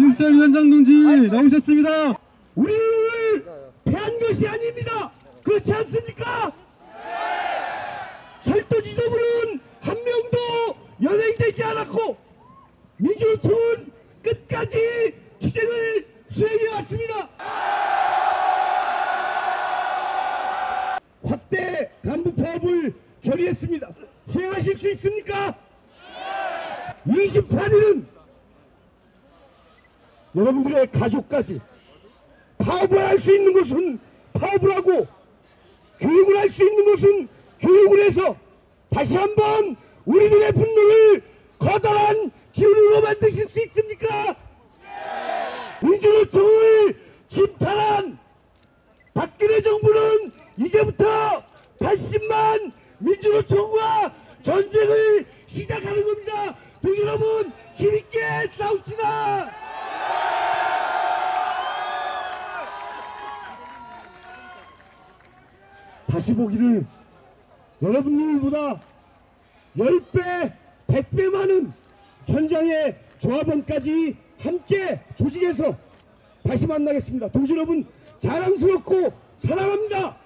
김수철 위원장 동지 나오셨습니다. 오늘 패한 것이 아닙니다. 그렇지 않습니까? 철도 지도부는 한 명도 연행되지 않았고 민주노총은 끝까지 투쟁을 수행해 왔습니다. 확대 간부 파업을 결의했습니다. 수행하실 수 있습니까? 28일은 여러분들의 가족까지 파업을 할 수 있는 것은 파업을 하고 교육을 할 수 있는 것은 교육을 해서 다시 한번 우리들의 분노를 커다란 기운으로 만드실 수 있습니까? 민주노총을 침탈한 박근혜 정부는 이제부터 80만 민주노총과 전쟁을 시작하는 겁니다. 여러분 힘있게 싸웁시다. 다시 보기를 여러분들보다 10배, 100배 많은 현장의 조합원까지 함께 조직해서 다시 만나겠습니다. 동지 여러분 자랑스럽고 사랑합니다.